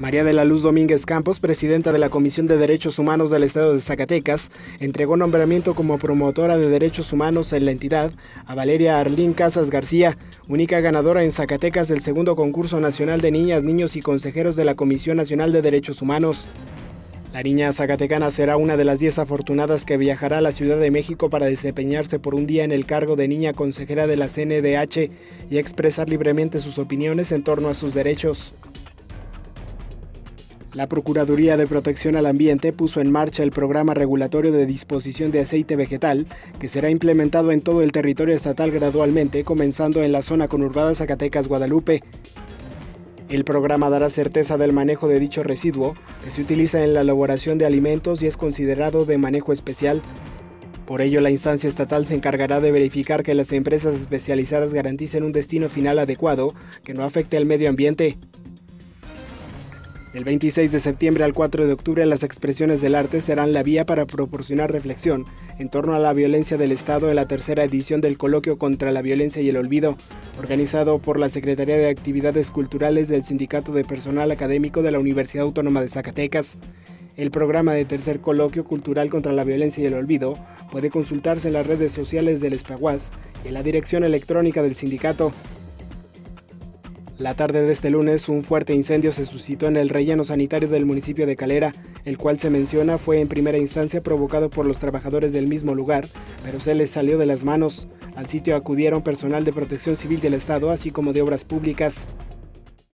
María de la Luz Domínguez Campos, presidenta de la Comisión de Derechos Humanos del Estado de Zacatecas, entregó nombramiento como promotora de derechos humanos en la entidad a Valeria Arlín Casas García, única ganadora en Zacatecas del segundo concurso nacional de niñas, niños y consejeros de la Comisión Nacional de Derechos Humanos. La niña zacatecana será una de las 10 afortunadas que viajará a la Ciudad de México para desempeñarse por un día en el cargo de niña consejera de la CNDH y expresar libremente sus opiniones en torno a sus derechos. La Procuraduría de Protección al Ambiente puso en marcha el programa regulatorio de disposición de aceite vegetal, que será implementado en todo el territorio estatal gradualmente, comenzando en la zona conurbada Zacatecas-Guadalupe. El programa dará certeza del manejo de dicho residuo, que se utiliza en la elaboración de alimentos y es considerado de manejo especial. Por ello, la instancia estatal se encargará de verificar que las empresas especializadas garanticen un destino final adecuado que no afecte al medio ambiente. Del 26 de septiembre al 4 de octubre las expresiones del arte serán la vía para proporcionar reflexión en torno a la violencia del Estado en la tercera edición del Coloquio contra la Violencia y el Olvido, organizado por la Secretaría de Actividades Culturales del Sindicato de Personal Académico de la Universidad Autónoma de Zacatecas. El programa de tercer coloquio cultural contra la violencia y el olvido puede consultarse en las redes sociales del Espaguas y en la dirección electrónica del sindicato. La tarde de este lunes, un fuerte incendio se suscitó en el relleno sanitario del municipio de Calera, el cual se menciona fue en primera instancia provocado por los trabajadores del mismo lugar, pero se les salió de las manos. Al sitio acudieron personal de protección civil del Estado, así como de obras públicas.